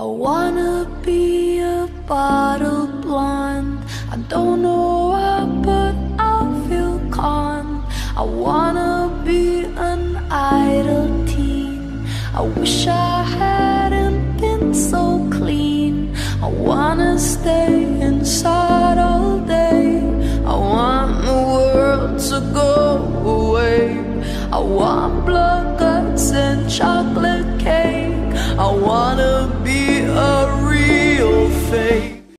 I wanna be a bottle blonde. I don't know why, but I feel calm. I wanna be an idle teen. I wish I hadn't been so clean. I wanna stay inside all day. I want the world to go away. I want blood guts and chocolate cake. I wanna.